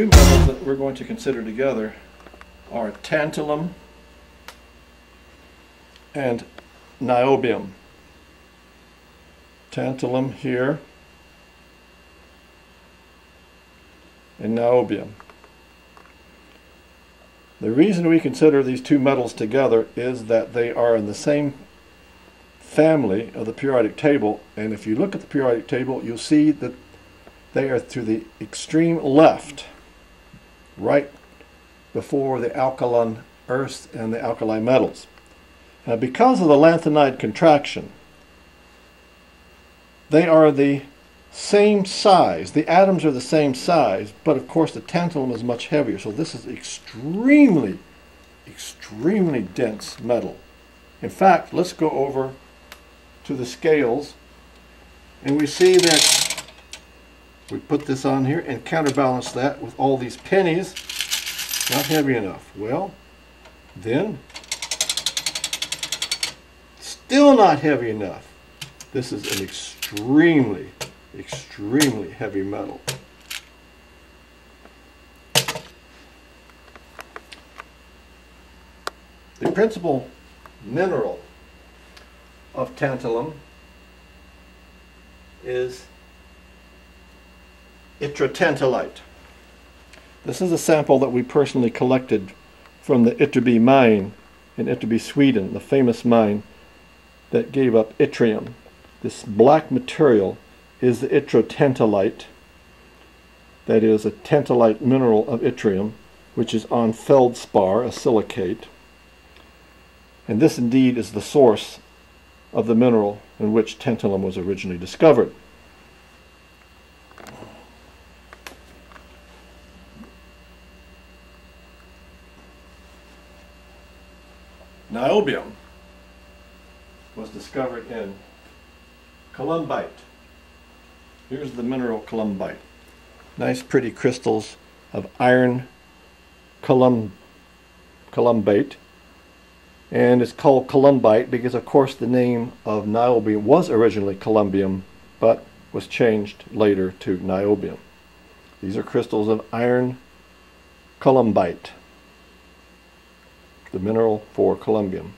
two metals that we're going to consider together are tantalum and niobium. Tantalum here and niobium. The reason we consider these two metals together is that they are in the same family of the periodic table and if you look at the periodic table you'll see that they are to the extreme left right before the alkaline earths and the alkali metals. Now because of the lanthanide contraction they are the same size. The atoms are the same size, but of course the tantalum is much heavier. So this is extremely, extremely dense metal. In fact, let's go over to the scales and we see that we put this on here and counterbalance that with all these pennies. Not heavy enough. Well, then, still not heavy enough. This is an extremely extremely heavy metal. The principal mineral of tantalum is yttertantalite. This is a sample that we personally collected from the Ytterby mine in Ytterby, Sweden, the famous mine that gave up yttrium. This black material is the yttertantalite, that is a tantalite mineral of yttrium, which is on feldspar, a silicate. And this indeed is the source of the mineral in which tantalum was originally discovered. Niobium was discovered in columbite. Here's the mineral columbite. Nice pretty crystals of iron colum, columbate. And it's called columbite because of course the name of niobium was originally columbium but was changed later to niobium. These are crystals of iron columbite, the mineral for columbium.